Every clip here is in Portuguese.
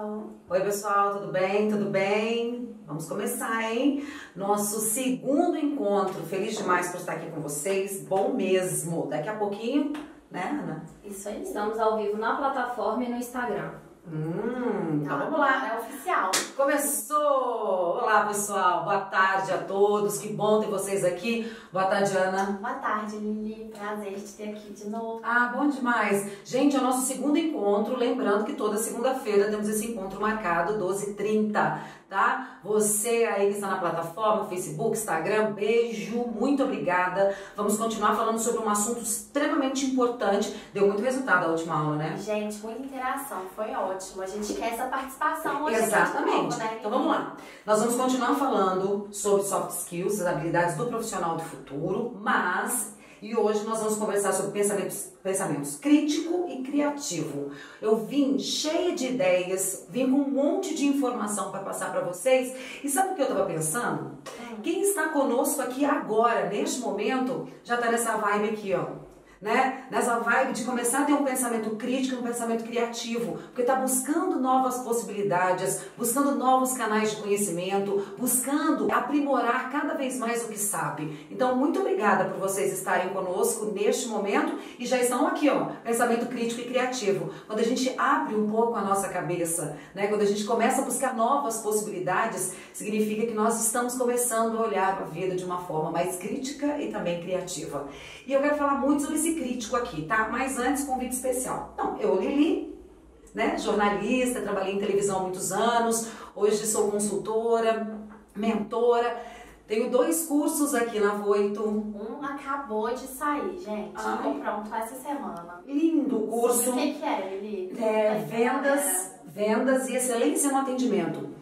pessoal. Oi, pessoal, tudo bem? Tudo bem? Vamos começar, hein? Nosso segundo encontro. Feliz demais por estar aqui com vocês. Bom mesmo. Daqui a pouquinho, né, Ana? Isso aí. Estamos ao vivo na plataforma e no Instagram. Hum, então vamos lá. É oficial. Começou! Olá, pessoal. Boa tarde a todos. Que bom ter vocês aqui. Boa tarde, Ana. Boa tarde, Lili. Prazer te ter aqui de novo. Ah, bom demais. Gente, é o nosso segundo encontro. Lembrando que toda segunda-feira temos esse encontro marcado, 12h30, tá? Você aí que está na plataforma, Facebook, Instagram, beijo, muito obrigada. Vamos continuar falando sobre um assunto extremamente importante. Deu muito resultado a última aula, né? Gente, muita interação. Foi ótimo. A gente quer essa participação hoje. Exatamente. de novo, né? Então vamos lá. Nós vamos continuar falando sobre soft skills, as habilidades do profissional do futuro, mas e hoje nós vamos conversar sobre pensamentos, pensamentos crítico e criativo. Eu vim cheia de ideias, vim com um monte de informação para passar para vocês. E sabe o que eu estava pensando? Quem está conosco aqui agora, neste momento, já está nessa vibe aqui, ó né? Nessa vibe de começar a ter um pensamento crítico, um pensamento criativo, porque está buscando novas possibilidades, buscando novos canais de conhecimento, buscando aprimorar cada vez mais o que sabe. Então, muito obrigada por vocês estarem conosco neste momento e já estão aqui, ó, pensamento crítico e criativo. Quando a gente abre um pouco a nossa cabeça, né? Quando a gente começa a buscar novas possibilidades, significa que nós estamos começando a olhar a vida de uma forma mais crítica e também criativa. E eu quero falar muito sobre esse crítico aqui, tá? Mas antes, convite especial. Então, eu, Lili, né, jornalista, trabalhei em televisão há muitos anos, hoje sou consultora, mentora, tenho dois cursos aqui na Voito. Um acabou de sair, gente. Ai. Ficou pronto essa semana. Lindo curso. O que, que é, Lili? É, vendas, vendas e excelência no atendimento.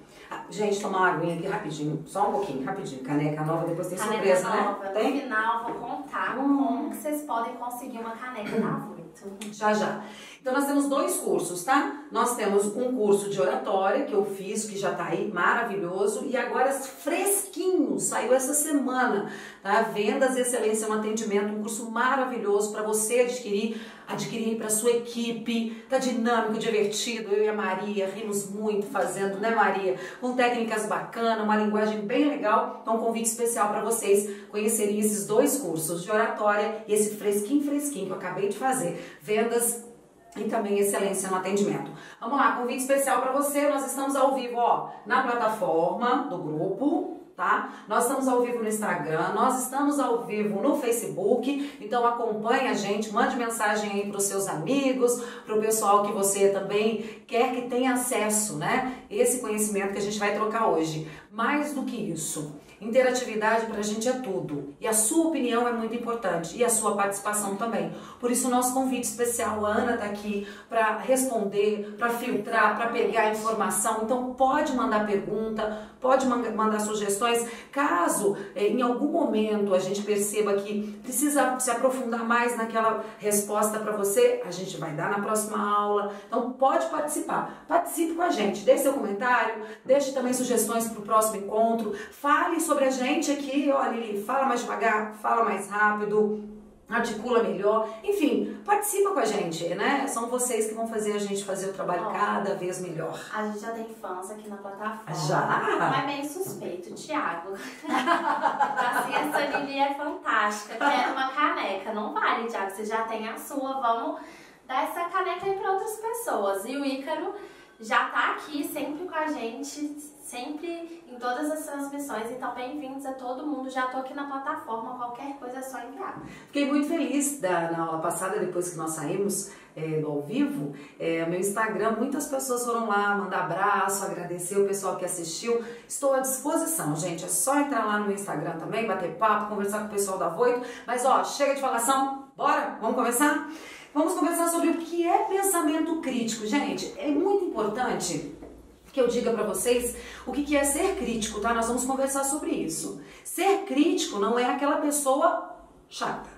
Gente, tomar uma aguinha aqui rapidinho, só um pouquinho, rapidinho. Caneca nova, depois tem Caneca surpresa, nova. né? No Tem? final, vou contar Hum. como que vocês podem conseguir uma caneca da Vuito. Já já. Então nós temos dois cursos, tá? Nós temos um curso de oratória que eu fiz, que já tá aí maravilhoso, e agora fresquinho, saiu essa semana, tá? Vendas Excelência no Atendimento, um curso maravilhoso para você adquirir, adquirir para sua equipe. Tá dinâmico, divertido. Eu e a Maria rimos muito fazendo, né, Maria? Com técnicas bacanas, uma linguagem bem legal. Então, um convite especial para vocês conhecerem esses dois cursos de oratória e esse fresquinho, fresquinho que eu acabei de fazer. Vendas e também excelência no atendimento. Vamos lá, convite especial para você. Nós estamos ao vivo, ó, na plataforma do grupo, tá? Nós estamos ao vivo no Instagram, nós estamos ao vivo no Facebook. Então acompanhe a gente, mande mensagem aí para os seus amigos, para o pessoal que você também quer que tenha acesso, né? Esse conhecimento que a gente vai trocar hoje. Mais do que isso, interatividade para a gente é tudo. E a sua opinião é muito importante e a sua participação também. Por isso, nosso convite especial, a Ana está aqui para responder, para filtrar, para pegar informação. Então, pode mandar pergunta, pode man- mandar sugestões. Caso eh, em algum momento a gente perceba que precisa se aprofundar mais naquela resposta para você, a gente vai dar na próxima aula. Então, pode participar. Participe com a gente. Deixe seu comentário, deixe também sugestões para o próximo encontro. Fale sobre a gente aqui. Olha, Lili, fala mais devagar, fala mais rápido articula melhor, enfim, participa com a gente, né? São vocês que vão fazer a gente fazer o trabalho Ó. cada vez melhor. A gente já tem fãs aqui na plataforma. Já? Não é meio suspeito, Thiago. assim, essa Lili é fantástica. Quero uma caneca. Não vale, Thiago. Você já tem a sua. Vamos dar essa caneca aí para outras pessoas. E o Ícaro já tá aqui sempre com a gente, sempre todas as transmissões. Então, bem-vindos a todo mundo. Já tô aqui na plataforma. Qualquer coisa é só enviar. Fiquei muito feliz da, na aula passada, depois que nós saímos é, do ao vivo, é, meu Instagram, muitas pessoas foram lá mandar abraço, agradecer o pessoal que assistiu. Estou à disposição, gente. É só entrar lá no Instagram também, bater papo, conversar com o pessoal da Voito. Mas ó, chega de falação, bora? Vamos começar? Vamos conversar sobre o que é pensamento crítico, gente. É muito importante que eu diga para vocês o que que é ser crítico, tá? Nós vamos conversar sobre isso. Ser crítico não é aquela pessoa chata.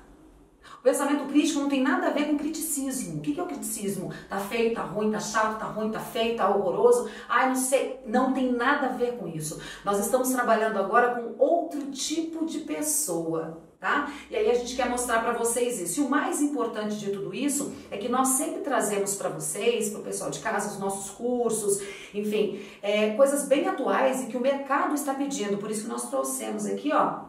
O pensamento crítico não tem nada a ver com criticismo. O que é o criticismo? Tá feio, tá ruim, tá chato, tá ruim, tá feio, tá horroroso. Ai, não sei. Não tem nada a ver com isso. Nós estamos trabalhando agora com outro tipo de pessoa. Tá? E aí a gente quer mostrar para vocês isso. E o mais importante de tudo isso é que nós sempre trazemos para vocês, para o pessoal de casa, os nossos cursos, enfim, é, coisas bem atuais e que o mercado está pedindo. Por isso que nós trouxemos aqui, ó,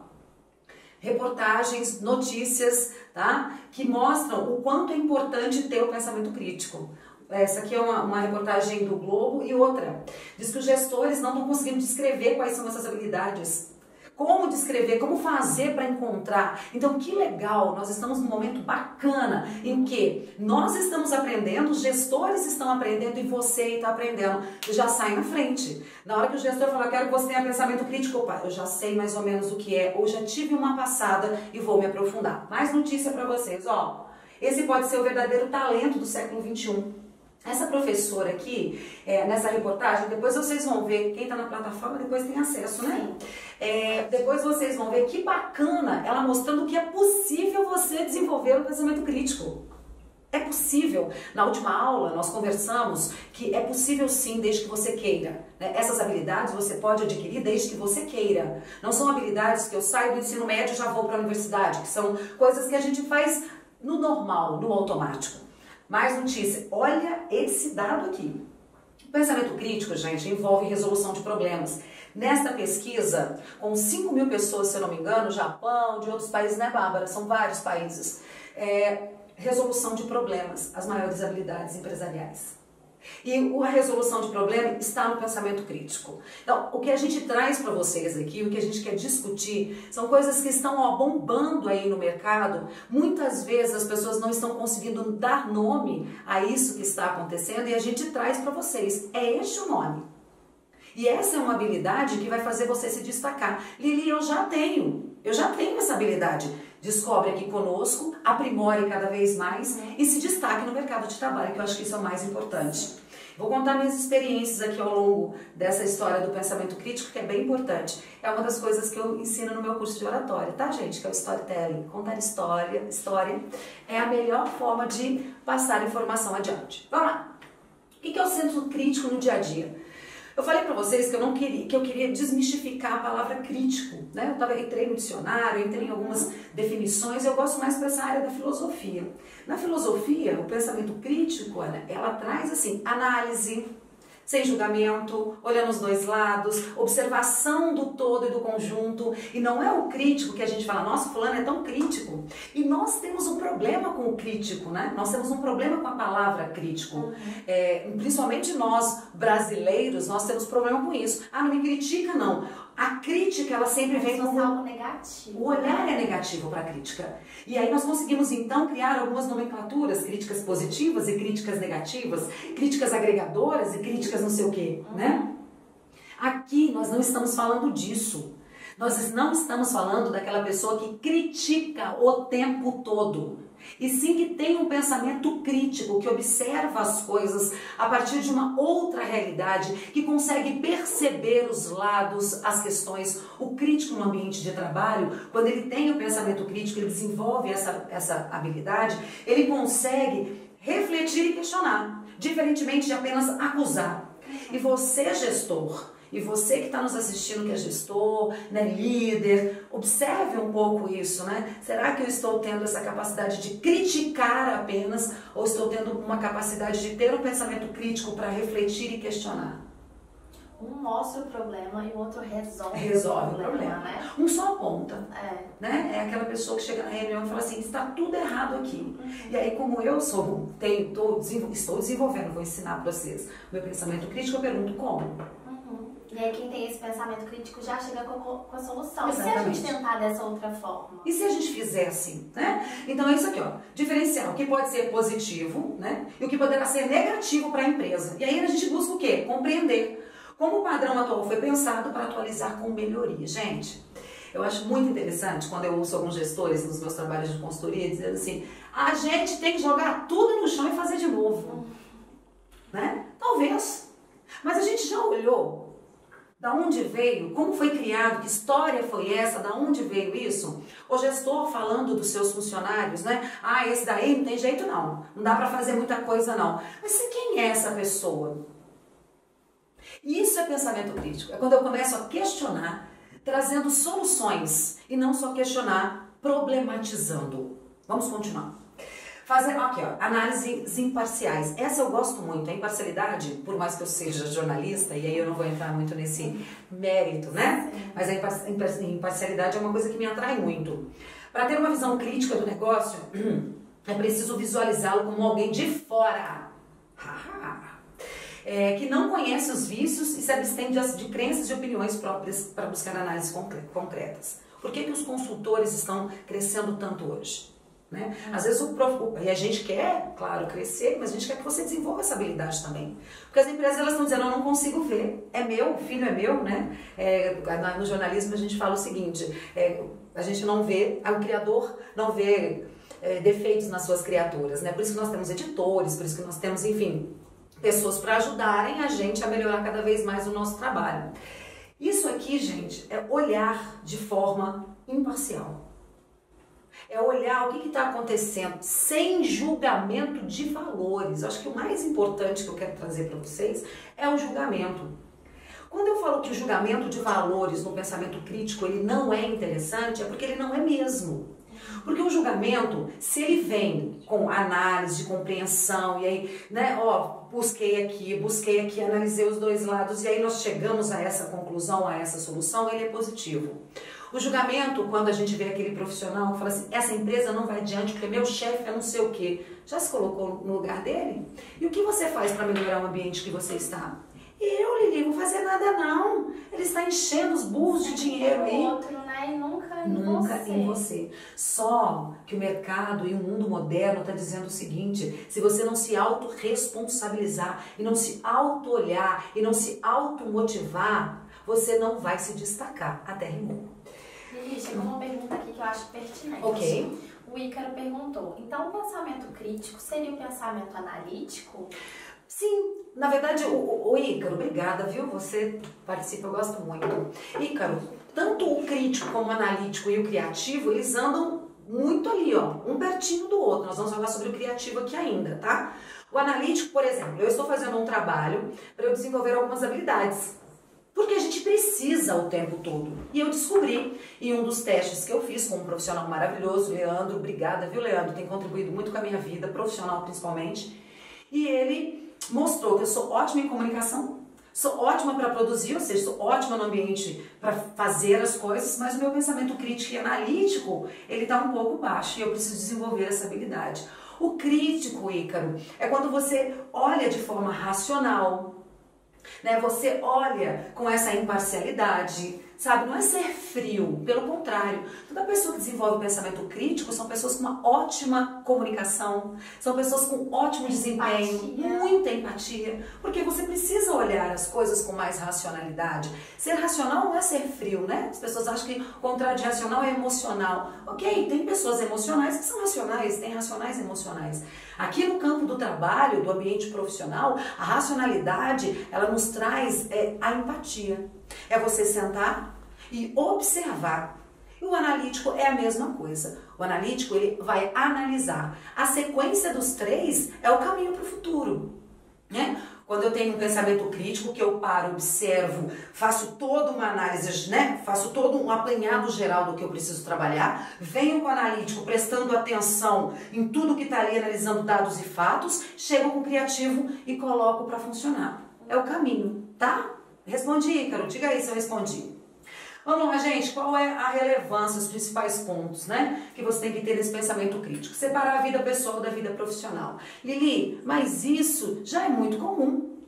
reportagens, notícias, tá? Que mostram o quanto é importante ter o pensamento crítico. Essa aqui é uma, uma reportagem do Globo e outra. Diz que os gestores não estão conseguindo descrever quais são essas habilidades como descrever, como fazer para encontrar. Então, que legal, nós estamos num momento bacana em que nós estamos aprendendo, os gestores estão aprendendo e você está aprendendo. Você já sai na frente. Na hora que o gestor fala, quero que você tenha pensamento crítico, opa, eu já sei mais ou menos o que é, ou já tive uma passada e vou me aprofundar. Mais notícia para vocês, ó. Esse pode ser o verdadeiro talento do século 21. Essa professora aqui, é, nessa reportagem, depois vocês vão ver, quem está na plataforma depois tem acesso, né? É, depois vocês vão ver que bacana ela mostrando que é possível você desenvolver o pensamento crítico. É possível. Na última aula nós conversamos que é possível sim, desde que você queira. Né? Essas habilidades você pode adquirir desde que você queira. Não são habilidades que eu saio do ensino médio e já vou para a universidade, que são coisas que a gente faz no normal, no automático. Mais notícia, olha esse dado aqui. O pensamento crítico, gente, envolve resolução de problemas. Nesta pesquisa, com 5 mil pessoas, se eu não me engano, Japão, de outros países, né, Bárbara? São vários países. É, resolução de problemas, as maiores habilidades empresariais. E a resolução de problema está no pensamento crítico. Então, o que a gente traz para vocês aqui, o que a gente quer discutir, são coisas que estão ó, bombando aí no mercado. Muitas vezes as pessoas não estão conseguindo dar nome a isso que está acontecendo e a gente traz para vocês. É este o nome. E essa é uma habilidade que vai fazer você se destacar. Lili, eu já tenho. Eu já tenho essa habilidade. Descobre aqui conosco, aprimore cada vez mais e se destaque no mercado de trabalho, que eu acho que isso é o mais importante. Vou contar minhas experiências aqui ao longo dessa história do pensamento crítico, que é bem importante. É uma das coisas que eu ensino no meu curso de oratória, tá, gente? Que é o storytelling. Contar história, história é a melhor forma de passar informação adiante. Vamos lá. O que é o centro crítico no dia a dia? Eu falei para vocês que eu não queria, que eu queria desmistificar a palavra crítico, né? Eu tava, entrei no dicionário, entrei em algumas definições, eu gosto mais para essa área da filosofia. Na filosofia, o pensamento crítico, ela, ela traz assim, análise, sem julgamento, olhando os dois lados, observação do todo e do conjunto. E não é o crítico que a gente fala, nossa, fulano é tão crítico. E nós temos um problema com o crítico, né? Nós temos um problema com a palavra crítico. Uhum. É, principalmente nós, brasileiros, nós temos problema com isso. Ah, não me critica, não. A crítica, ela sempre vem como algo negativo. O olhar é negativo para a crítica. E aí nós conseguimos então criar algumas nomenclaturas, críticas positivas e críticas negativas, críticas agregadoras e críticas não sei o quê, uhum. né? Aqui nós não estamos falando disso. Nós não estamos falando daquela pessoa que critica o tempo todo e sim que tem um pensamento crítico, que observa as coisas a partir de uma outra realidade, que consegue perceber os lados, as questões. O crítico no ambiente de trabalho, quando ele tem o pensamento crítico, ele desenvolve essa, essa habilidade, ele consegue refletir e questionar, diferentemente de apenas acusar. E você, gestor, e você que está nos assistindo, que é gestor, né, líder, observe um pouco isso, né? Será que eu estou tendo essa capacidade de criticar apenas ou estou tendo uma capacidade de ter um pensamento crítico para refletir e questionar? Um mostra o problema e o outro resolve, resolve o problema, problema, né? Um só aponta. É. Né? É aquela pessoa que chega na reunião e fala assim, está tudo errado aqui. Uhum. E aí, como eu sou, tenho, tô, estou desenvolvendo, vou ensinar para vocês o meu pensamento crítico, eu pergunto como. E aí quem tem esse pensamento crítico já chega com, com a solução. Exatamente. E se a gente tentar dessa outra forma? E se a gente fizer assim, né? Então é isso aqui, ó. Diferenciar o que pode ser positivo, né? E o que poderá ser negativo para a empresa. E aí a gente busca o quê? Compreender como o padrão atual foi pensado para atualizar com melhoria. Gente, eu acho muito interessante quando eu ouço alguns gestores nos meus trabalhos de consultoria dizendo assim: a gente tem que jogar tudo no chão e fazer de novo. Né? Talvez. Mas a gente já olhou da onde veio? Como foi criado? Que história foi essa? Da onde veio isso? O gestor falando dos seus funcionários, né? Ah, esse daí não tem jeito não. Não dá para fazer muita coisa não. Mas quem é essa pessoa? Isso é pensamento crítico. É quando eu começo a questionar, trazendo soluções e não só questionar problematizando. Vamos continuar. Fazer, aqui ó, análises imparciais. Essa eu gosto muito. A imparcialidade, por mais que eu seja jornalista, e aí eu não vou entrar muito nesse mérito, né? Mas a imparcialidade é uma coisa que me atrai muito. Para ter uma visão crítica do negócio, é preciso visualizá-lo como alguém de fora. É, que não conhece os vícios e se abstém de, de crenças e opiniões próprias para buscar análises concretas. Por que, que os consultores estão crescendo tanto hoje? Né? Às vezes o prof... e a gente quer, claro, crescer, mas a gente quer que você desenvolva essa habilidade também. Porque as empresas elas estão dizendo, eu não consigo ver, é meu, o filho é meu, né? É, no jornalismo a gente fala o seguinte, é, a gente não vê, o criador não vê é, defeitos nas suas criaturas, né? Por isso que nós temos editores, por isso que nós temos, enfim, pessoas para ajudarem a gente a melhorar cada vez mais o nosso trabalho. Isso aqui, gente, é olhar de forma imparcial é olhar o que está acontecendo sem julgamento de valores. Acho que o mais importante que eu quero trazer para vocês é o julgamento. Quando eu falo que o julgamento de valores no pensamento crítico ele não é interessante, é porque ele não é mesmo. Porque o julgamento, se ele vem com análise, compreensão, e aí, né, ó, busquei aqui, busquei aqui, analisei os dois lados, e aí nós chegamos a essa conclusão, a essa solução, ele é positivo. O julgamento, quando a gente vê aquele profissional, fala assim, essa empresa não vai adiante porque meu chefe é não sei o quê. Já se colocou no lugar dele? E o que você faz para melhorar o ambiente que você está? Eu, Lili, não vou fazer nada não. Ele está enchendo os burros de dinheiro aí. outro, né? E nunca em nunca você. em você. Só que o mercado e o mundo moderno está dizendo o seguinte: se você não se autorresponsabilizar e não se auto-olhar e não se automotivar, você não vai se destacar. Até rimou. Lili, chegou uma pergunta aqui que eu acho pertinente. Ok. O Ícaro perguntou: então o pensamento crítico seria o pensamento analítico? Sim, na verdade, o, o Ícaro, obrigada, viu? Você participa, eu gosto muito. Ícaro, tanto o crítico como o analítico e o criativo, eles andam muito ali, ó, um pertinho do outro. Nós vamos falar sobre o criativo aqui ainda, tá? O analítico, por exemplo, eu estou fazendo um trabalho para eu desenvolver algumas habilidades. Porque a gente precisa o tempo todo. E eu descobri em um dos testes que eu fiz com um profissional maravilhoso, Leandro, obrigada, viu, Leandro? Tem contribuído muito com a minha vida, profissional principalmente. E ele mostrou que eu sou ótima em comunicação, sou ótima para produzir, ou seja, sou ótima no ambiente para fazer as coisas, mas o meu pensamento crítico e analítico, ele está um pouco baixo e eu preciso desenvolver essa habilidade. O crítico, Ícaro, é quando você olha de forma racional, né? Você olha com essa imparcialidade, sabe? Não é ser frio, pelo contrário. Toda pessoa que desenvolve pensamento crítico são pessoas com uma ótima comunicação, são pessoas com ótimo desempenho, empatia. muita empatia, porque você precisa olhar as coisas com mais racionalidade. Ser racional não é ser frio, né? As pessoas acham que o contrário de racional é emocional. Ok, tem pessoas emocionais que são racionais, tem racionais emocionais. Aqui no campo do trabalho, do ambiente profissional, a racionalidade ela nos traz é, a empatia. É você sentar e observar. E o analítico é a mesma coisa. O analítico ele vai analisar. A sequência dos três é o caminho para o futuro. Né? Quando eu tenho um pensamento crítico, que eu paro, observo, faço toda uma análise, né? Faço todo um apanhado geral do que eu preciso trabalhar, venho com o analítico prestando atenção em tudo que está ali, analisando dados e fatos, chego com o criativo e coloco para funcionar. É o caminho, tá? Respondi, Ícaro, diga aí se eu respondi. Vamos lá, gente, qual é a relevância, os principais pontos, né, que você tem que ter nesse pensamento crítico? Separar a vida pessoal da vida profissional. Lili, mas isso já é muito comum,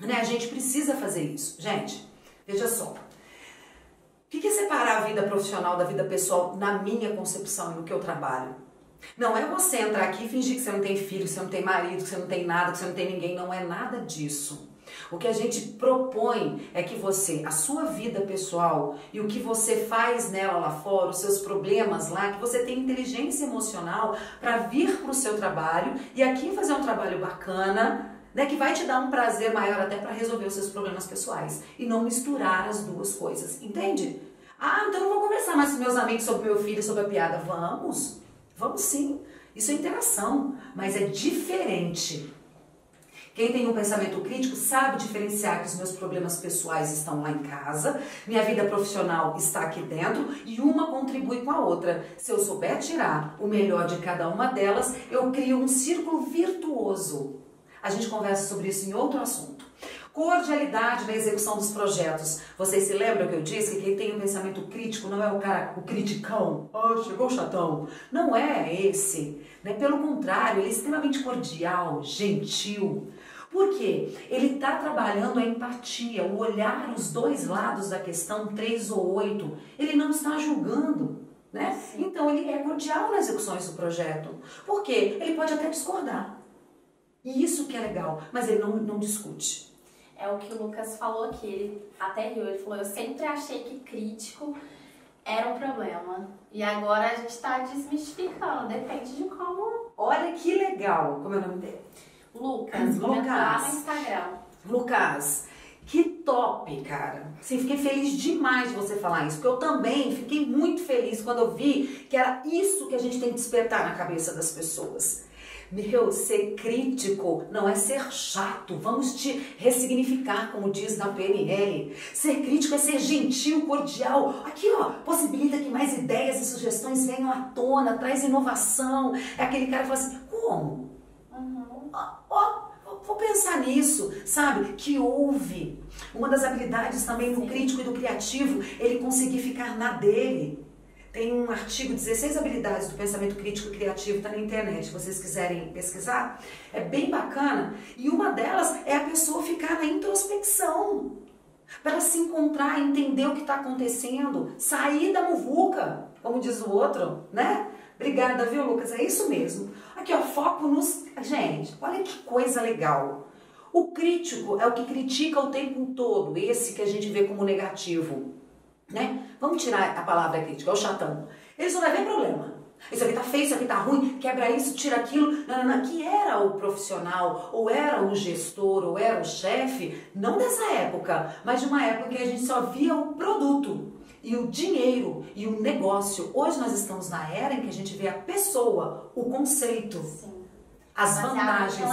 né? A gente precisa fazer isso. Gente, veja só. O que é separar a vida profissional da vida pessoal na minha concepção e no que eu trabalho? Não é você entrar aqui e fingir que você não tem filho, que você não tem marido, que você não tem nada, que você não tem ninguém. Não é nada disso. O que a gente propõe é que você, a sua vida pessoal e o que você faz nela lá fora, os seus problemas lá, que você tenha inteligência emocional para vir para o seu trabalho e aqui fazer um trabalho bacana, né, que vai te dar um prazer maior até para resolver os seus problemas pessoais e não misturar as duas coisas, entende? Ah, então não vou conversar mais com meus amigos sobre meu filho, sobre a piada. Vamos, vamos sim. Isso é interação, mas é diferente Quem tem um pensamento crítico sabe diferenciar que os meus problemas pessoais estão lá em casa, minha vida profissional está aqui dentro e uma contribui com a outra. Se eu souber tirar o melhor de cada uma delas, eu crio um círculo virtuoso. A gente conversa sobre isso em outro assunto. Cordialidade na execução dos projetos. Vocês se lembram que eu disse que quem tem um pensamento crítico não é o cara, o criticão, oh, chegou o chatão. Não é esse. Né? Pelo contrário, ele é extremamente cordial, gentil. Por quê? Ele está trabalhando a empatia, o olhar os dois lados da questão, três ou oito. Ele não está julgando. Né? Então ele é cordial nas execuções do projeto. Por quê? Ele pode até discordar. E isso que é legal, mas ele não, não discute. É o que o Lucas falou aqui, ele até riu, ele falou, eu sempre achei que crítico era um problema. E agora a gente está desmistificando, depende de como. Olha que legal! Como é o nome dele? Lucas, Lucas. lá no Instagram. Lucas, que top, cara. Assim, fiquei feliz demais de você falar isso, porque eu também fiquei muito feliz quando eu vi que era isso que a gente tem que despertar na cabeça das pessoas. Meu, ser crítico não é ser chato. Vamos te ressignificar, como diz na PNL. Ser crítico é ser gentil, cordial. Aqui, ó, possibilita que mais ideias e sugestões venham à tona, traz inovação. É aquele cara que fala assim: como? Uhum. Ó, vou pensar nisso, sabe? Que ouve. Uma das habilidades também do crítico e do criativo, ele conseguir ficar na dele. Tem um artigo, 16 habilidades do pensamento crítico e criativo, está na internet, se vocês quiserem pesquisar. É bem bacana. E uma delas é a pessoa ficar na introspecção. Para se encontrar, entender o que está acontecendo, sair da muvuca, como diz o outro, né? Obrigada, viu, Lucas? É isso mesmo. Aqui, ó, foco nos. Gente, olha que coisa legal. O crítico é o que critica o tempo todo, esse que a gente vê como negativo né? Vamos tirar a palavra crítica, é o chatão. Ele só vai ver problema. Isso aqui tá feio, isso aqui tá ruim, quebra isso, tira aquilo. Não, não, não. Que era o profissional, ou era o gestor, ou era o chefe, não dessa época, mas de uma época que a gente só via o produto e o dinheiro e o negócio. Hoje nós estamos na era em que a gente vê a pessoa, o conceito, Sim. as vantagens,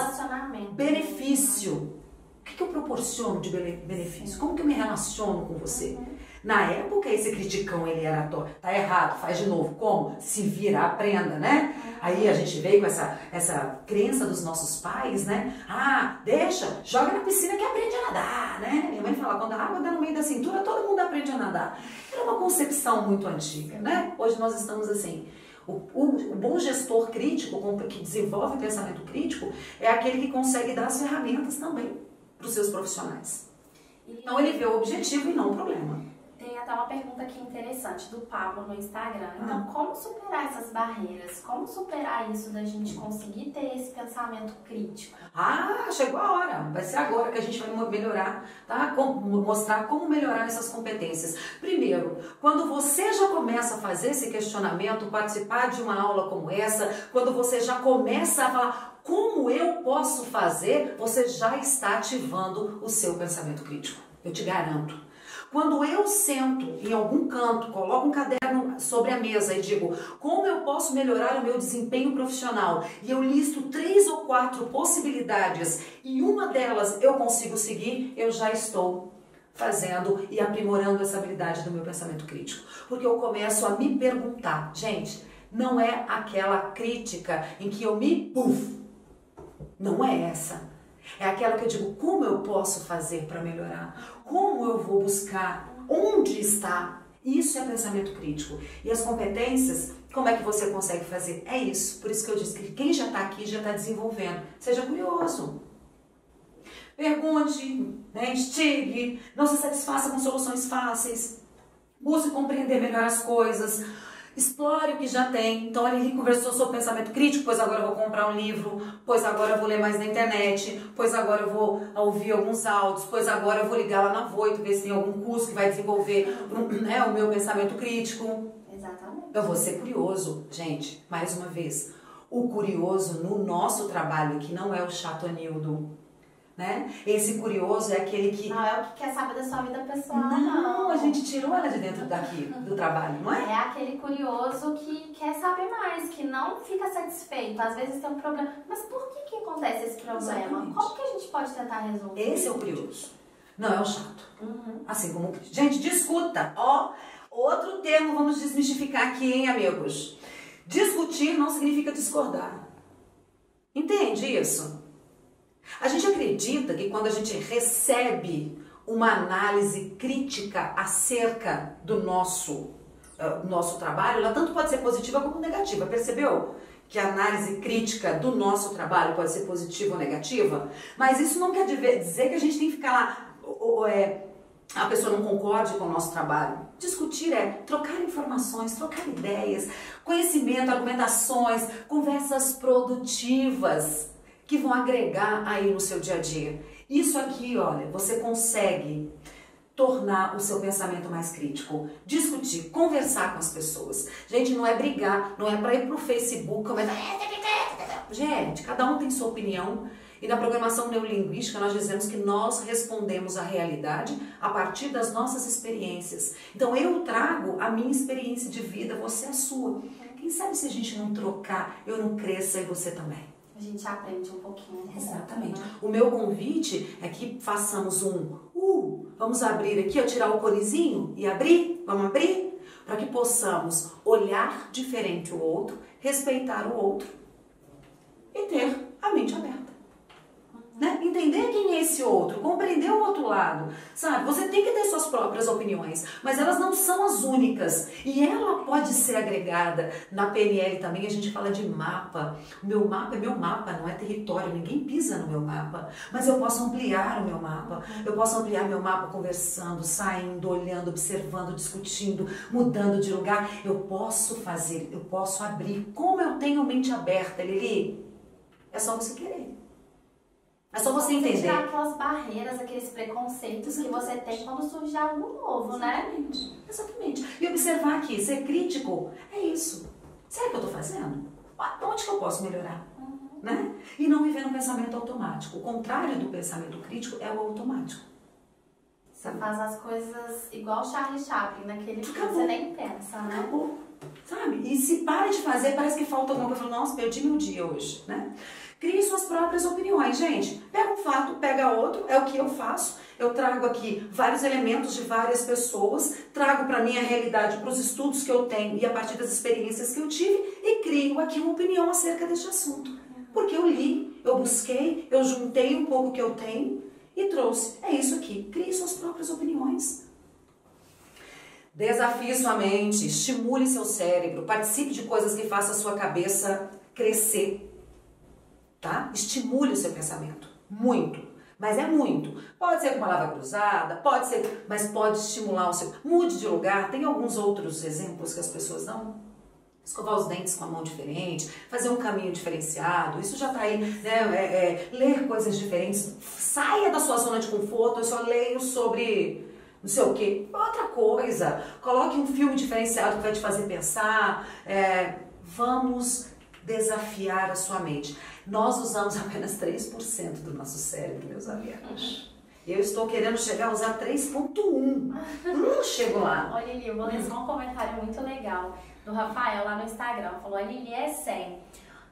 benefício. O que, que eu proporciono de benefício? Como que eu me relaciono com você? Na época, esse criticão ele era tá errado, faz de novo. Como? Se vira, aprenda, né? Aí a gente veio com essa, essa crença dos nossos pais, né? Ah, deixa, joga na piscina que aprende a nadar, né? Minha mãe fala, quando a água dá no meio da cintura, todo mundo aprende a nadar. Era uma concepção muito antiga, né? Hoje nós estamos assim. O, o, o, bom gestor crítico, que desenvolve o pensamento crítico, é aquele que consegue dar as ferramentas também para os seus profissionais. Então ele vê o objetivo e não o problema tem até uma pergunta aqui interessante do Pablo no Instagram. Então, ah. como superar essas barreiras? Como superar isso da gente conseguir ter esse pensamento crítico? Ah, chegou a hora. Vai ser agora que a gente vai melhorar, tá? Mostrar como melhorar essas competências. Primeiro, quando você já começa a fazer esse questionamento, participar de uma aula como essa, quando você já começa a falar como eu posso fazer, você já está ativando o seu pensamento crítico. Eu te garanto. Quando eu sento em algum canto, coloco um caderno sobre a mesa e digo como eu posso melhorar o meu desempenho profissional e eu listo três ou quatro possibilidades e uma delas eu consigo seguir, eu já estou fazendo e aprimorando essa habilidade do meu pensamento crítico. Porque eu começo a me perguntar, gente, não é aquela crítica em que eu me puf. Não é essa. É aquela que eu digo, como eu posso fazer para melhorar? Como eu vou buscar? Onde está? Isso é pensamento crítico. E as competências, como é que você consegue fazer? É isso. Por isso que eu disse que quem já está aqui já está desenvolvendo. Seja curioso. Pergunte, né? instigue, não se satisfaça com soluções fáceis. Busque compreender melhor as coisas. Explore o que já tem. Então ele conversou sobre pensamento crítico, pois agora eu vou comprar um livro, pois agora eu vou ler mais na internet, pois agora eu vou ouvir alguns áudios, pois agora eu vou ligar lá na Voito, ver se tem algum curso que vai desenvolver né, o meu pensamento crítico. Exatamente. Eu vou ser curioso, gente, mais uma vez. O curioso no nosso trabalho, que não é o chato Anildo, né? Esse curioso é aquele que. Não é o que quer saber da sua vida pessoal, Não, não. a gente tirou ela de dentro daqui, do trabalho, não é? É aquele curioso que quer saber mais, que não fica satisfeito. Às vezes tem um problema. Mas por que, que acontece esse problema? Exatamente. Como que a gente pode tentar resolver? Esse é o curioso. Não é o chato. Uhum. Assim como. Gente, discuta. Ó, outro termo vamos desmistificar aqui, hein, amigos? Discutir não significa discordar. Entende isso? A gente acredita que quando a gente recebe uma análise crítica acerca do nosso, eh, nosso trabalho, ela tanto pode ser positiva como negativa. Percebeu? Que a análise crítica do nosso trabalho pode ser positiva ou negativa, mas isso não quer dizer dizer que a gente tem que ficar lá, ou, ou, é, a pessoa não concorde com o nosso trabalho. Discutir é trocar informações, trocar ideias, conhecimento, argumentações, conversas produtivas que vão agregar aí no seu dia a dia. Isso aqui, olha, você consegue tornar o seu pensamento mais crítico, discutir, conversar com as pessoas. Gente, não é brigar, não é para ir pro Facebook comentar. Gente, cada um tem sua opinião. E na programação neurolinguística nós dizemos que nós respondemos à realidade a partir das nossas experiências. Então eu trago a minha experiência de vida, você a sua. Quem sabe se a gente não trocar, eu não cresça e você também. A gente aprende um pouquinho. Exatamente. né? O meu convite é que façamos um uh, vamos abrir aqui, ó, tirar o conezinho e abrir, vamos abrir, para que possamos olhar diferente o outro, respeitar o outro e ter a mente aberta. Né? Entender quem é esse outro, compreender o outro lado, sabe? Você tem que ter suas próprias opiniões, mas elas não são as únicas e ela pode ser agregada. Na PNL também a gente fala de mapa. Meu mapa é meu mapa, não é território, ninguém pisa no meu mapa, mas eu posso ampliar o meu mapa. Eu posso ampliar meu mapa conversando, saindo, olhando, observando, discutindo, mudando de lugar. Eu posso fazer, eu posso abrir. Como eu tenho mente aberta, Lili? É só você querer. É só você entender. tirar aquelas barreiras, aqueles preconceitos que você tem quando surge algo novo, né? Exatamente. Exatamente. E observar aqui, ser crítico é isso. Será que eu estou fazendo? Onde que eu posso melhorar? Né? E não viver no pensamento automático. O contrário do pensamento crítico é o automático. Você faz as coisas igual Charlie Chaplin, naquele Acabou. você nem pensa, né? Acabou. Sabe? E se para de fazer, parece que falta alguma coisa. Nossa, perdi meu dia hoje, né? Crie suas próprias opiniões, gente. Pega um fato, pega outro, é o que eu faço. Eu trago aqui vários elementos de várias pessoas, trago para minha realidade, para os estudos que eu tenho e a partir das experiências que eu tive e crio aqui uma opinião acerca deste assunto. Porque eu li, eu busquei, eu juntei um pouco que eu tenho e trouxe. É isso aqui. Crie suas próprias opiniões. Desafie sua mente, estimule seu cérebro, participe de coisas que façam a sua cabeça crescer. Tá? Estimule o seu pensamento. Muito. Mas é muito. Pode ser com palavra cruzada, pode ser, mas pode estimular o seu. Mude de lugar. Tem alguns outros exemplos que as pessoas dão. Escovar os dentes com a mão diferente, fazer um caminho diferenciado, isso já tá aí, né? É, é, ler coisas diferentes. Saia da sua zona de conforto, eu só leio sobre não sei o que. Outra coisa, coloque um filme diferenciado que vai te fazer pensar. É, vamos desafiar a sua mente. Nós usamos apenas 3% do nosso cérebro, meus amigos. Eu estou querendo chegar a usar 3.1. Não chego lá. Olha, Lili, eu vou ler só um comentário muito legal do Rafael lá no Instagram. Falou, a Lili é 100.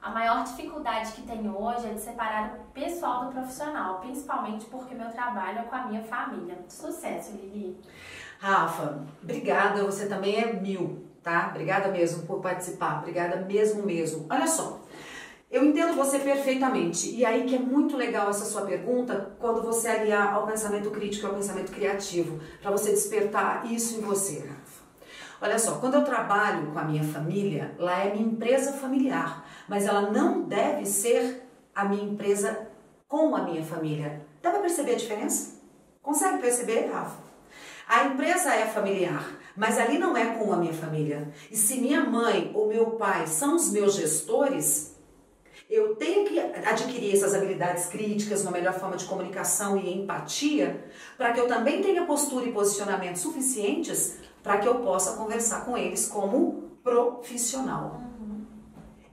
A maior dificuldade que tenho hoje é de separar o pessoal do profissional, principalmente porque meu trabalho é com a minha família. Sucesso, Lili. Rafa, obrigada. Você também é mil, tá? Obrigada mesmo por participar. Obrigada mesmo, mesmo. Olha só. Eu entendo você perfeitamente. E aí que é muito legal essa sua pergunta quando você aliar ao pensamento crítico e ao pensamento criativo, para você despertar isso em você, Rafa. Olha só, quando eu trabalho com a minha família, lá é minha empresa familiar, mas ela não deve ser a minha empresa com a minha família. Dá para perceber a diferença? Consegue perceber, Rafa? A empresa é familiar, mas ali não é com a minha família. E se minha mãe ou meu pai são os meus gestores, eu tenho que adquirir essas habilidades críticas, uma melhor forma de comunicação e empatia, para que eu também tenha postura e posicionamento suficientes para que eu possa conversar com eles como profissional.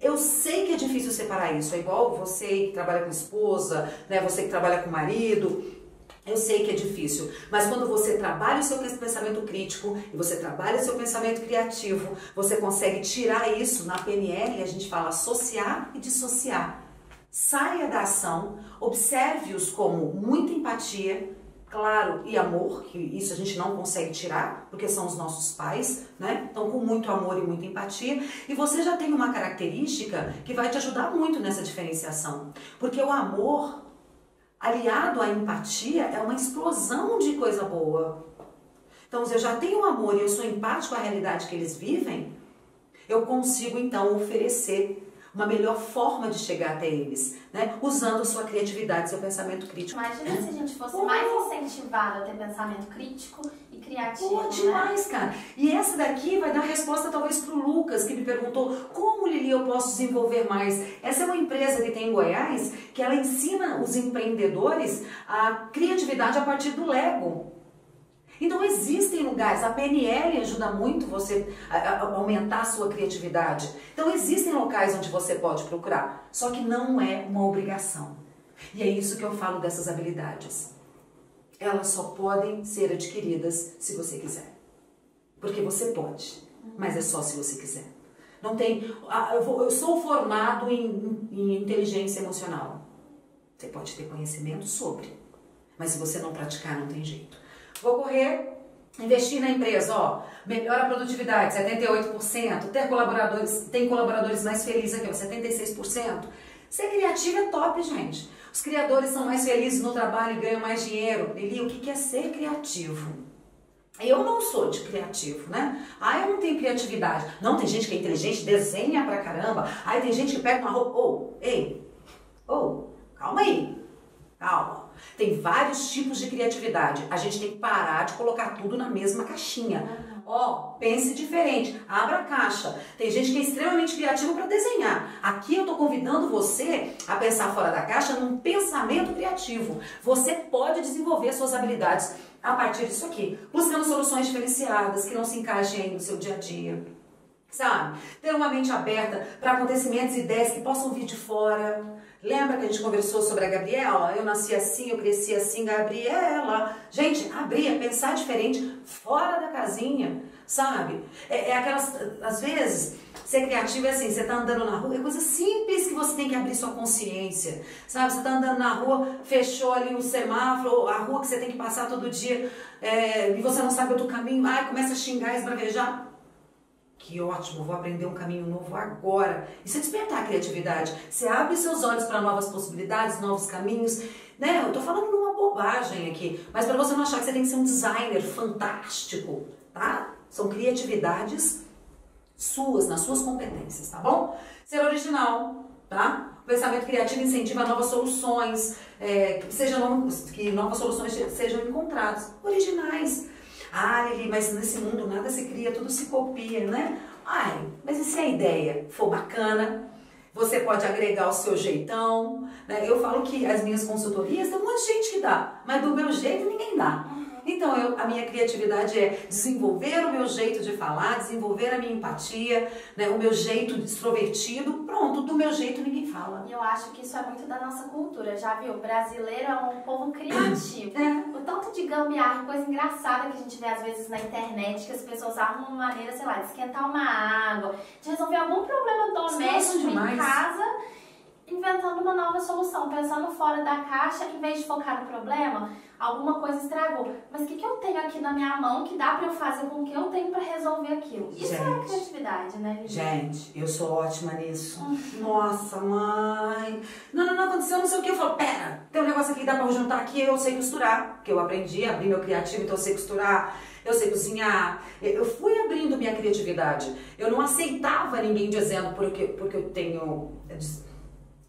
Eu sei que é difícil separar isso. É igual você que trabalha com esposa, né? Você que trabalha com marido. Eu sei que é difícil, mas quando você trabalha o seu pensamento crítico e você trabalha o seu pensamento criativo, você consegue tirar isso na PNL, a gente fala associar e dissociar. Saia da ação, observe-os como muita empatia, claro, e amor, que isso a gente não consegue tirar, porque são os nossos pais, né? Então, com muito amor e muita empatia. E você já tem uma característica que vai te ajudar muito nessa diferenciação. Porque o amor, aliado à empatia, é uma explosão de coisa boa. Então, se eu já tenho amor e eu sou empático à realidade que eles vivem, eu consigo então oferecer uma melhor forma de chegar até eles, né? Usando sua criatividade, seu pensamento crítico. Imagina se a gente fosse mais incentivado a ter pensamento crítico e criativo. Pô, demais, né? cara. E essa daqui vai dar resposta talvez pro Lucas, que me perguntou como, Lili, eu posso desenvolver mais. Essa é uma empresa que tem em Goiás que ela ensina os empreendedores a criatividade a partir do Lego. Então existem lugares, a PNL ajuda muito você a, aumentar a sua criatividade. Então existem locais onde você pode procurar, só que não é uma obrigação. E é isso que eu falo dessas habilidades. Elas só podem ser adquiridas se você quiser. Porque você pode, mas é só se você quiser. Não tem. Eu sou formado em, em inteligência emocional. Você pode ter conhecimento sobre, mas se você não praticar, não tem jeito. Vou correr, investir na empresa, ó, melhora a produtividade, 78%, ter colaboradores, tem colaboradores mais felizes aqui, ó, 76%. Ser criativo é top, gente. Os criadores são mais felizes no trabalho e ganham mais dinheiro. Lili, o que é ser criativo? Eu não sou de criativo, né? Ah, eu não tenho criatividade. Não, tem gente que é inteligente, desenha pra caramba. Aí tem gente que pega uma roupa. Ô, oh, ei, ô, oh, calma aí. Calma. Tem vários tipos de criatividade. A gente tem que parar de colocar tudo na mesma caixinha. Ó, oh, pense diferente, abra a caixa. Tem gente que é extremamente criativa para desenhar. Aqui eu estou convidando você a pensar fora da caixa num pensamento criativo. Você pode desenvolver suas habilidades a partir disso aqui, buscando soluções diferenciadas que não se encaixem aí no seu dia a dia. Sabe? Ter uma mente aberta para acontecimentos e ideias que possam vir de fora Lembra que a gente conversou sobre a Gabriela? Eu nasci assim, eu cresci assim, Gabriela. Gente, abrir, é pensar diferente, fora da casinha, sabe? É, é aquelas, às vezes, ser criativo é assim, você tá andando na rua, é coisa simples que você tem que abrir sua consciência, sabe? Você tá andando na rua, fechou ali o semáforo, a rua que você tem que passar todo dia, é, e você não sabe outro caminho, ai, começa a xingar, esbravejar que ótimo, vou aprender um caminho novo agora. Isso é despertar a criatividade. Você abre seus olhos para novas possibilidades, novos caminhos. Né? Eu tô falando numa bobagem aqui, mas para você não achar que você tem que ser um designer fantástico, tá? São criatividades suas, nas suas competências, tá bom? Ser original, tá? O pensamento criativo incentiva novas soluções, é, que, sejam, que novas soluções sejam encontradas, originais. Ah, Lili, mas nesse mundo nada se cria, tudo se copia, né? Ai, mas e se a ideia for bacana? Você pode agregar o seu jeitão. Né? Eu falo que as minhas consultorias tem um monte de gente que dá, mas do meu jeito ninguém dá. Então, eu, a minha criatividade é desenvolver o meu jeito de falar, desenvolver a minha empatia, né, o meu jeito extrovertido. Pronto, do meu jeito ninguém fala. E eu acho que isso é muito da nossa cultura, já viu? O brasileiro é um povo criativo. É. O tanto de gambiarra, coisa engraçada que a gente vê às vezes na internet, que as pessoas arrumam uma maneira, sei lá, de esquentar uma água, de resolver algum problema doméstico em casa inventando uma nova solução, pensando fora da caixa, em vez de focar no problema, alguma coisa estragou. Mas o que, que eu tenho aqui na minha mão que dá para eu fazer com o que eu tenho para resolver aquilo? Isso gente, é criatividade, né, Lili? Gente, eu sou ótima nisso. Uhum. Nossa, mãe. Não, não, não, aconteceu não sei o que. Eu falo, pera, tem um negócio aqui que dá pra juntar aqui, eu sei costurar. Porque eu aprendi, abri meu criativo, então eu sei costurar eu sei cozinhar. Eu fui abrindo minha criatividade. Eu não aceitava ninguém dizendo porque, porque eu tenho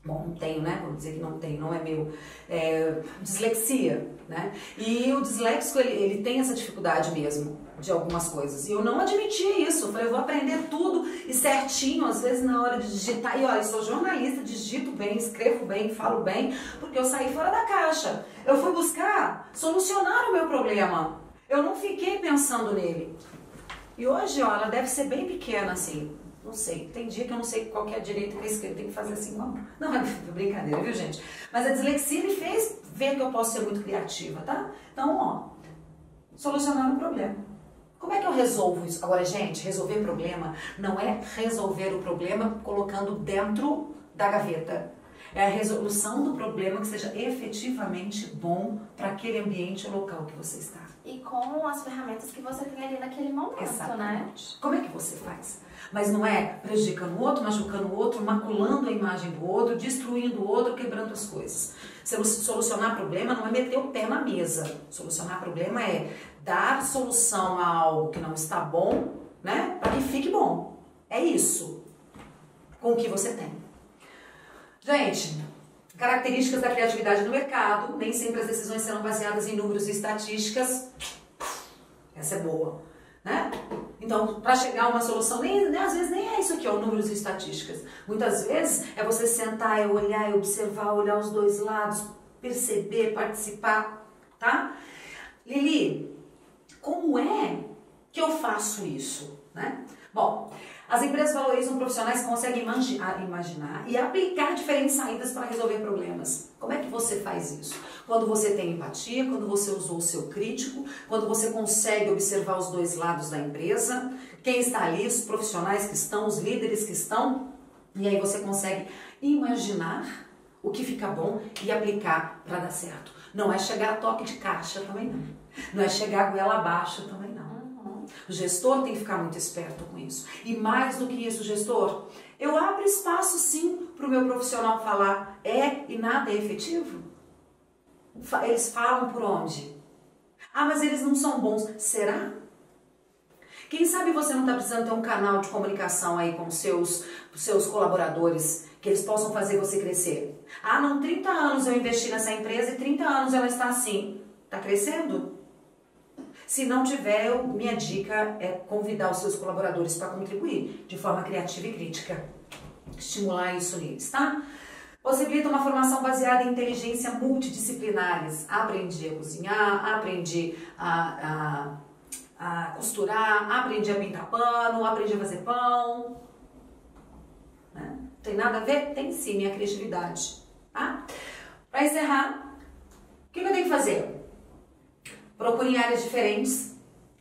Bom, não tenho, né? Vou dizer que não tenho, não é meu. É, dislexia, né? E o disléxico, ele, ele tem essa dificuldade mesmo de algumas coisas. E eu não admitia isso. Eu falei, eu vou aprender tudo e certinho, às vezes na hora de digitar. E olha, eu sou jornalista, digito bem, escrevo bem, falo bem, porque eu saí fora da caixa. Eu fui buscar solucionar o meu problema. Eu não fiquei pensando nele. E hoje, ó, ela deve ser bem pequena, assim, Não sei. Tem dia que eu não sei qual é a direita e a esquerda. Tem que fazer assim com a mão. Não, é brincadeira, viu, gente? Mas a dislexia me fez ver que eu posso ser muito criativa, tá? Então, ó, solucionar o problema. Como é que eu resolvo isso? Agora, gente, resolver problema não é resolver o problema colocando dentro da gaveta. É a resolução do problema que seja efetivamente bom para aquele ambiente local que você está. E com as ferramentas que você tem ali naquele momento, né? Exatamente. Como é que você faz? Mas não é prejudicando o outro, machucando o outro, maculando a imagem do outro, destruindo o outro, quebrando as coisas. Solucionar problema não é meter o pé na mesa. Solucionar problema é dar solução a algo que não está bom, né? Para que fique bom. É isso. Com o que você tem. Gente, características da criatividade no mercado, nem sempre as decisões serão baseadas em números e estatísticas. Essa é boa, né? Então, para chegar a uma solução, nem, nem, às vezes nem é isso aqui, ó, números e estatísticas. Muitas vezes é você sentar, é olhar, é observar, olhar os dois lados, perceber, participar, tá? Lili, como é que eu faço isso, né? Bom, as empresas valorizam profissionais que conseguem imaginar e aplicar diferentes saídas para resolver problemas. Como é que você faz isso? Quando você tem empatia, quando você usou o seu crítico, quando você consegue observar os dois lados da empresa, quem está ali, os profissionais que estão, os líderes que estão, e aí você consegue imaginar o que fica bom e aplicar para dar certo. Não é chegar a toque de caixa também não. Não é chegar a goela abaixo também não. O gestor tem que ficar muito esperto com isso. E mais do que isso, gestor, eu abro espaço sim para o meu profissional falar é e nada é efetivo? Eles falam por onde? Ah, mas eles não são bons. Será? Quem sabe você não está precisando ter um canal de comunicação aí com seus, seus colaboradores, que eles possam fazer você crescer. Ah, não, 30 anos eu investi nessa empresa e 30 anos ela está assim. Está crescendo? Se não tiver, minha dica é convidar os seus colaboradores para contribuir de forma criativa e crítica. Estimular isso neles, tá? Possibilita uma formação baseada em inteligência multidisciplinares. Aprendi a cozinhar, aprendi a, a, a costurar, aprendi a pintar pano, aprendi a fazer pão. Né? Tem nada a ver? Tem sim, minha criatividade. Tá? Para encerrar, o que eu tenho que fazer? Procure em áreas diferentes.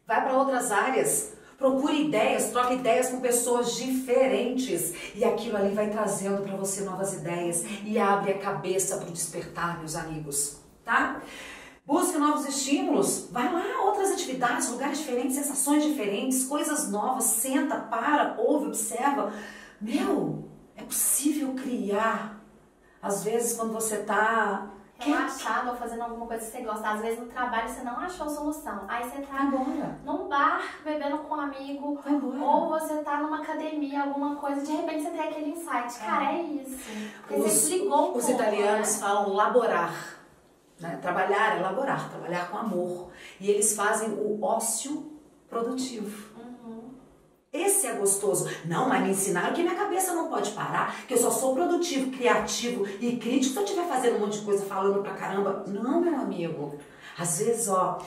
Vai para outras áreas. Procure ideias, troque ideias com pessoas diferentes. E aquilo ali vai trazendo para você novas ideias e abre a cabeça para o despertar, meus amigos. Tá? Busque novos estímulos. Vai lá, outras atividades, lugares diferentes, sensações diferentes, coisas novas. Senta, para, ouve, observa. Meu, é possível criar. Às vezes, quando você está relaxado ou fazendo alguma coisa que você gosta. Às vezes no trabalho você não achou solução. Aí você tá num bar bebendo com um amigo. Ou você tá numa academia, alguma coisa, de repente você tem aquele insight. Cara, é isso. Porque os, você ligou Os pouco, italianos né? falam laborar. Né? Trabalhar é laborar, trabalhar com amor. E eles fazem o ócio produtivo. Esse é gostoso. Não, mas me ensinaram que minha cabeça não pode parar, que eu só sou produtivo, criativo e crítico se eu estiver fazendo um monte de coisa falando pra caramba. Não, meu amigo. Às vezes, ó.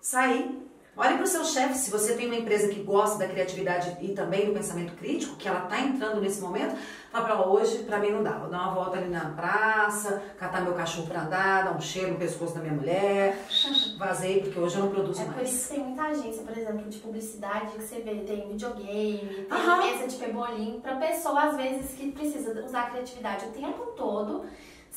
Sair. Olhe para o seu chefe, se você tem uma empresa que gosta da criatividade e também do pensamento crítico, que ela está entrando nesse momento, fala para hoje para mim não dá, vou dar uma volta ali na praça, catar meu cachorro para andar, dar um cheiro no pescoço da minha mulher, vazei porque hoje eu não produzo É por mais. isso que tem muita agência, por exemplo, de publicidade que você vê, tem videogame, tem Aham. mesa de pebolim, pra pessoa, às vezes, que precisa usar a criatividade o tempo todo,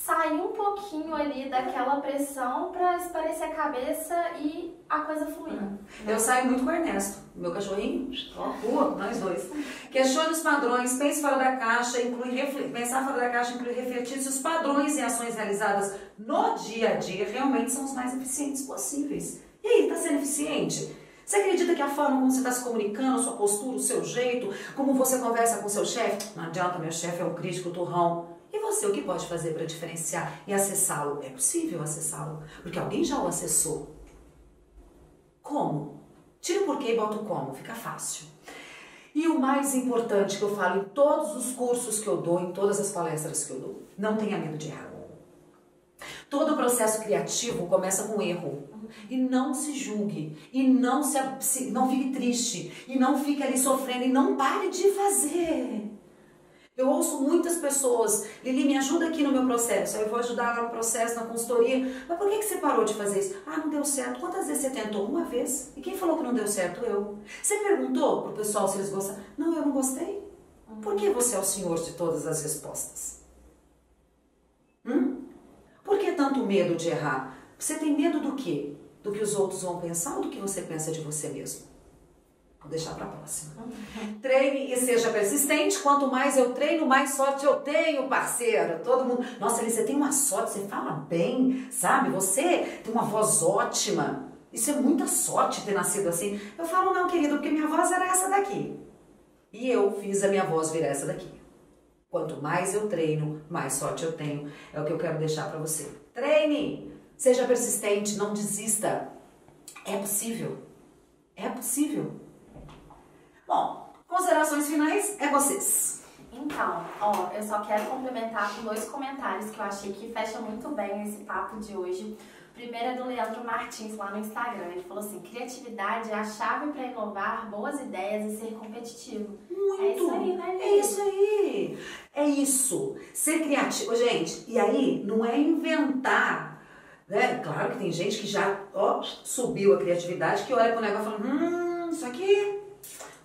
sair um pouquinho ali daquela pressão pra esparecer a cabeça e a coisa fluir. Eu saio muito com o Ernesto, meu cachorrinho, ó, rua, nós dois. Questione os padrões, pense fora da caixa, inclui pensar fora da caixa inclui refletir se os padrões e ações realizadas no dia a dia realmente são os mais eficientes possíveis. E aí, tá sendo eficiente? Você acredita que a forma como você está se comunicando, a sua postura, o seu jeito, como você conversa com o seu chefe? Não adianta, meu chefe é um crítico turrão. Você, o que pode fazer para diferenciar e acessá-lo? É possível acessá-lo, porque alguém já o acessou. Como? Tira o porquê e bota o como, fica fácil. E o mais importante que eu falo em todos os cursos que eu dou, em todas as palestras que eu dou, não tenha medo de errar. Todo processo criativo começa com erro. E não se julgue, e não se não fique triste, e não fique ali sofrendo, e não pare de fazer. Eu ouço muitas pessoas, Lili, me ajuda aqui no meu processo. Aí eu vou ajudar lá no processo, na consultoria. Mas por que, que você parou de fazer isso? Ah, não deu certo. Quantas vezes você tentou? Uma vez. E quem falou que não deu certo? Eu. Você perguntou pro pessoal se eles gostaram? Não, eu não gostei. Por que você é o senhor de todas as respostas? Hum? Por que tanto medo de errar? Você tem medo do quê? Do que os outros vão pensar ou do que você pensa de você mesmo? Vou deixar para a próxima. Treine e seja persistente. Quanto mais eu treino, mais sorte eu tenho, parceira. Todo mundo. Nossa, Alice, você tem uma sorte, você fala bem, sabe? Você tem uma voz ótima. Isso é muita sorte ter nascido assim. Eu falo, não, querido, porque minha voz era essa daqui. E eu fiz a minha voz virar essa daqui. Quanto mais eu treino, mais sorte eu tenho. É o que eu quero deixar para você. Treine! Seja persistente, não desista. É possível. É possível. Bom, considerações finais é vocês. Então, ó, eu só quero complementar com dois comentários que eu achei que fecha muito bem esse papo de hoje. Primeiro é do Leandro Martins lá no Instagram. Ele falou assim: criatividade é a chave para inovar, boas ideias e ser competitivo. Muito. É isso aí, né, É isso aí. É isso. Ser criativo. Gente, e aí não é inventar. Né? Claro que tem gente que já ó, subiu a criatividade, que olha pro negócio e fala: hum, isso aqui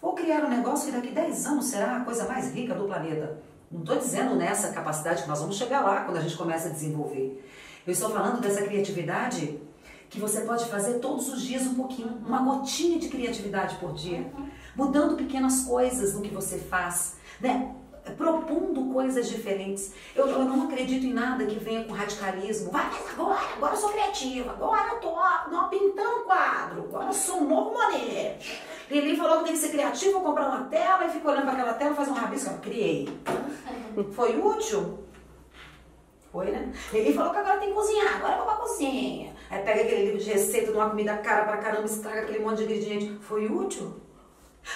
Vou criar um negócio que daqui 10 anos será a coisa mais rica do planeta. Não estou dizendo nessa capacidade que nós vamos chegar lá quando a gente começa a desenvolver. Eu estou falando dessa criatividade que você pode fazer todos os dias um pouquinho, uma gotinha de criatividade por dia, mudando pequenas coisas no que você faz, né? Propondo coisas diferentes. Eu, eu, não acredito em nada que venha com radicalismo. Vai, agora, agora eu sou criativa, agora eu tô ó, pintando quadro, agora eu sou um novo Monet. Lili falou que tem que ser criativo, comprar uma tela e fica olhando para aquela tela e faz um rabisco. Eu criei. Foi útil? Foi, né? Lili falou que agora tem que cozinhar, agora eu vou pra cozinha. Aí pega aquele livro de receita de uma comida cara pra caramba, estraga aquele monte de ingrediente. Foi útil?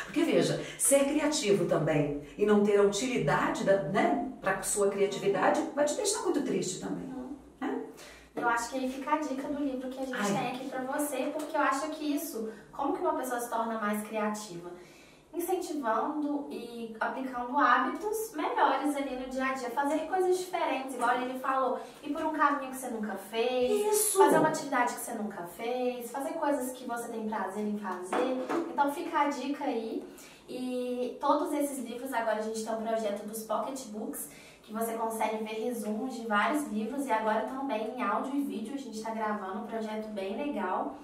Porque veja, ser criativo também e não ter a utilidade da, né, para sua criatividade vai te deixar muito triste também. Né? Eu acho que aí fica a dica do livro que a gente Ai. tem aqui para você, porque eu acho que isso, como que uma pessoa se torna mais criativa? Incentivando e aplicando hábitos melhores ali no dia a dia, fazer coisas diferentes, igual ele falou, ir por um caminho que você nunca fez, Isso. fazer uma atividade que você nunca fez, fazer coisas que você tem prazer em fazer. Então fica a dica aí. E todos esses livros, agora a gente tem um projeto dos pocketbooks, que você consegue ver resumos de vários livros e agora também em áudio e vídeo a gente está gravando um projeto bem legal.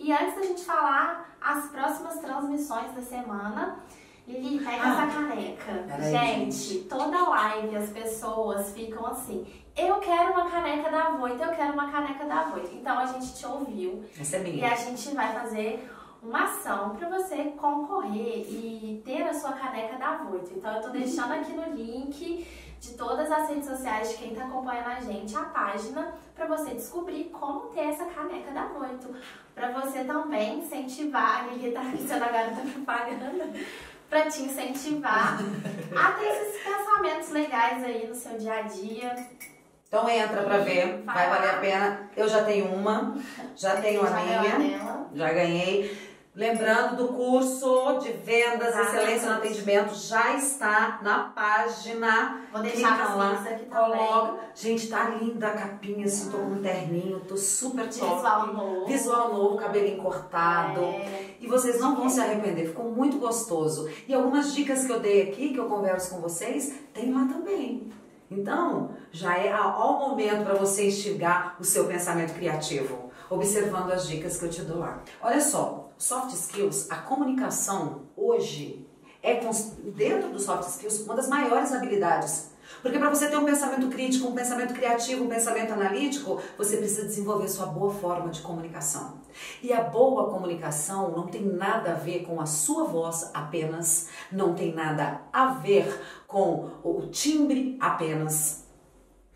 E antes da gente falar as próximas transmissões da semana, Lili, pega ah, essa caneca. Gente, gente, toda live as pessoas ficam assim. Eu quero uma caneca da Voita, eu quero uma caneca da Voita. Então a gente te ouviu. Essa é minha. E a gente vai fazer uma ação para você concorrer e ter a sua caneca da Voito. Então eu tô deixando aqui no link de todas as redes sociais de quem está acompanhando a gente, a página, para você descobrir como ter essa caneca da Voito. Para você também incentivar, a Lili tá sendo a garota propaganda, para te incentivar a ter esses pensamentos legais aí no seu dia a dia. Então entra para ver, vai, vai valer a pena. Eu já tenho uma, já tenho a minha, já ganhei. Lembrando do curso de vendas, ah, excelência no atendimento, já está na página. Vou deixar Clica lá, aqui coloca. Gente, tá linda a capinha, assim, tô com um terninho, tô super top. Visual novo. Visual novo, cabelinho cortado. É. E vocês não vão se arrepender, ficou muito gostoso. E algumas dicas que eu dei aqui, que eu converso com vocês, tem lá também. Então, já é ao momento para você instigar o seu pensamento criativo, observando as dicas que eu te dou lá. Olha só, soft skills, a comunicação hoje é dentro do soft skills uma das maiores habilidades. Porque para você ter um pensamento crítico, um pensamento criativo, um pensamento analítico, você precisa desenvolver sua boa forma de comunicação. E a boa comunicação não tem nada a ver com a sua voz apenas, não tem nada a ver com o timbre apenas.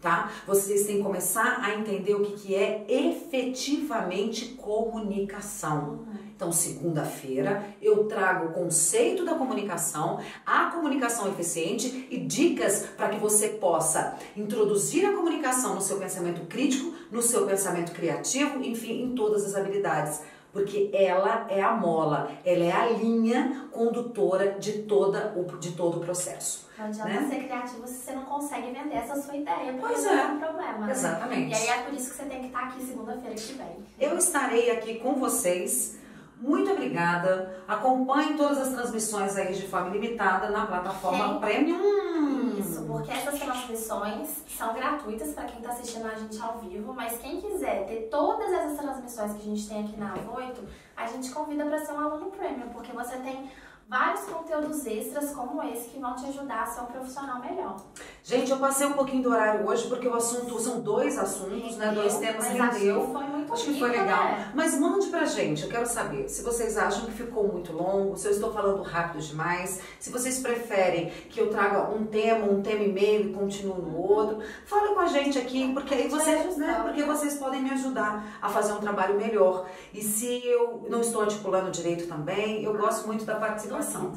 tá? Vocês têm que começar a entender o que, que é efetivamente comunicação. Então, segunda-feira, eu trago o conceito da comunicação, a comunicação eficiente e dicas para que você possa introduzir a comunicação no seu pensamento crítico, no seu pensamento criativo, enfim, em todas as habilidades porque ela é a mola, ela é a linha condutora de, toda o, de todo o processo. Não adianta né? ser criativo se você não consegue vender essa sua ideia, Pois é. é um problema. né? Exatamente. E aí é por isso que você tem que estar aqui segunda-feira que vem. Eu estarei aqui com vocês. Muito obrigada. Acompanhe todas as transmissões aí de forma ilimitada na plataforma Sim. Premium. Isso, porque essas transmissões são gratuitas para quem está assistindo a gente ao vivo, mas quem quiser ter todas essas transmissões que a gente tem aqui na Avoito, a gente convida para ser um aluno premium, porque você tem vários conteúdos extras como esse que vão te ajudar a ser um profissional melhor. Gente, eu passei um pouquinho do horário hoje porque o assunto são dois assuntos, né? Dois temas rendeu. foi Acho que foi legal. né? Mas mande pra gente, eu quero saber se vocês acham que ficou muito longo, se eu estou falando rápido demais, se vocês preferem que eu traga um tema, um tema e meio e continue no outro. Fala com a gente aqui, porque aí vocês, né, porque vocês podem me ajudar a fazer um trabalho melhor. E se eu não estou articulando direito também, eu gosto muito da participação.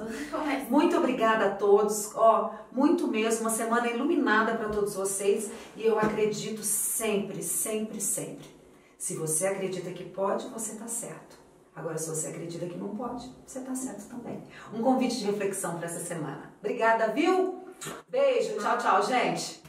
Muito obrigada a todos, ó, muito mesmo, uma semana iluminada para todos vocês e eu acredito sempre, sempre, sempre. Se você acredita que pode, você tá certo. Agora, se você acredita que não pode, você tá certo também. Um convite de reflexão para essa semana. Obrigada, viu? Beijo, tchau, tchau, gente.